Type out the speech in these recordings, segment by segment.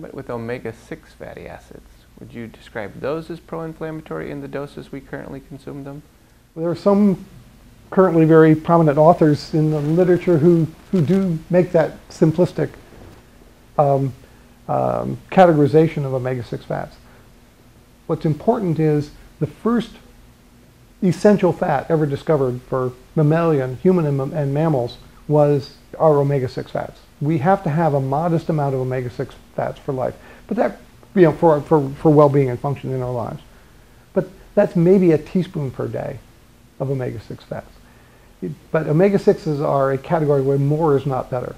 But with omega-6 fatty acids, would you describe those as pro-inflammatory in the doses we currently consume them? There are some currently very prominent authors in the literature who, who do make that simplistic um, um, categorization of omega-6 fats. What's important is the first essential fat ever discovered for mammalian, human and, and mammals was our omega-6 fats. We have to have a modest amount of omega-6 fats for life, but that, you know, for, for, for well-being and function in our lives. But that's maybe a teaspoon per day of omega-6 fats. But omega-6s are a category where more is not better.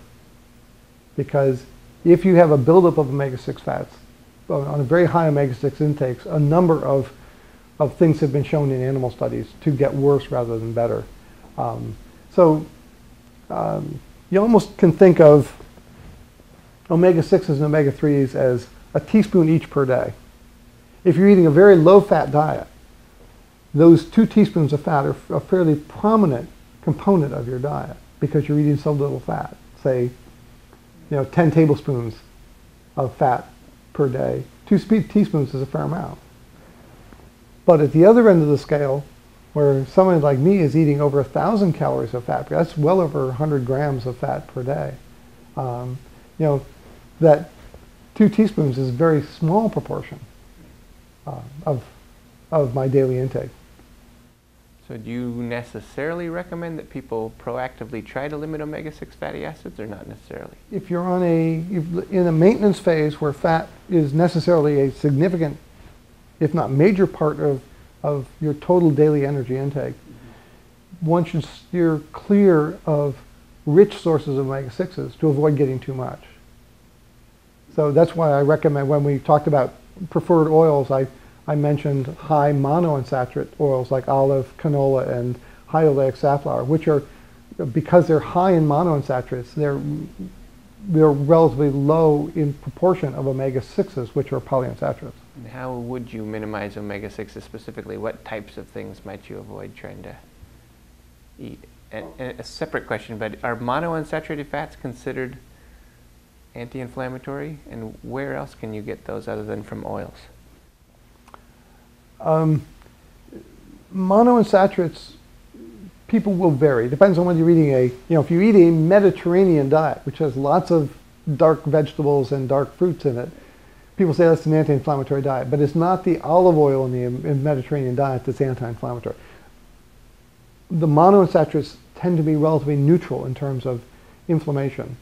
Because if you have a buildup of omega-6 fats, on a very high omega-6 intakes, a number of, of things have been shown in animal studies to get worse rather than better. Um, so um, you almost can think of omega-6s and omega-3s as a teaspoon each per day. If you're eating a very low-fat diet, those two teaspoons of fat are a fairly prominent component of your diet because you're eating so little fat. Say, you know, 10 tablespoons of fat per day. Two teaspoons is a fair amount. But at the other end of the scale, where someone like me is eating over a thousand calories of fat, that's well over 100 grams of fat per day. Um, you know, that two teaspoons is a very small proportion uh, of, of my daily intake. So do you necessarily recommend that people proactively try to limit omega-6 fatty acids or not necessarily? If you're on a, in a maintenance phase where fat is necessarily a significant, if not major part of, of your total daily energy intake, one should steer clear of rich sources of omega-6s to avoid getting too much. So that's why I recommend when we talked about preferred oils, I I mentioned high monounsaturated oils like olive, canola, and high oleic safflower, which are, because they're high in monounsaturates, they're, they're relatively low in proportion of omega-6s, which are polyunsaturates. And how would you minimize omega-6s specifically? What types of things might you avoid trying to eat? And, and a separate question, but are monounsaturated fats considered anti-inflammatory? And where else can you get those other than from oils? Um, monounsaturates, people will vary. Depends on whether you're eating a, you know, if you eat a Mediterranean diet, which has lots of dark vegetables and dark fruits in it, people say that's an anti-inflammatory diet, but it's not the olive oil in the Mediterranean diet that's anti-inflammatory. The monounsaturates tend to be relatively neutral in terms of inflammation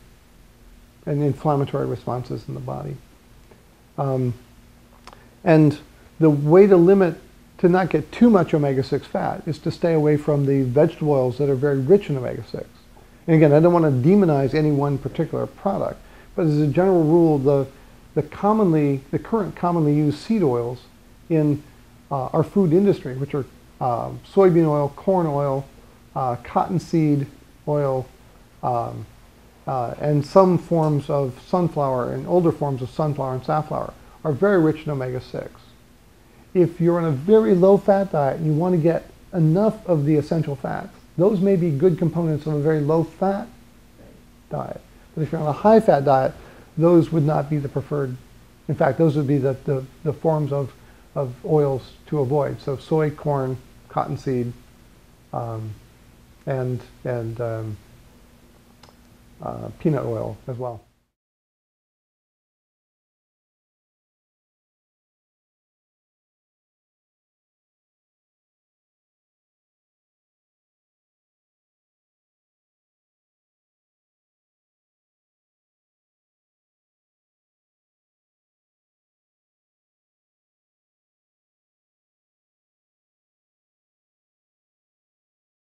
and inflammatory responses in the body. Um, and the way to limit to not get too much omega-6 fat is to stay away from the vegetable oils that are very rich in omega-6. And again, I don't want to demonize any one particular product, but as a general rule, the, the commonly, the current commonly used seed oils in uh, our food industry, which are uh, soybean oil, corn oil, uh, cottonseed oil, um, uh, and some forms of sunflower and older forms of sunflower and safflower, are very rich in omega-6 if you're on a very low fat diet and you want to get enough of the essential fats, those may be good components of a very low fat diet. But if you're on a high fat diet, those would not be the preferred. In fact, those would be the, the, the forms of, of oils to avoid. So soy, corn, cottonseed, um, and, and um, Uh, peanut oil as well.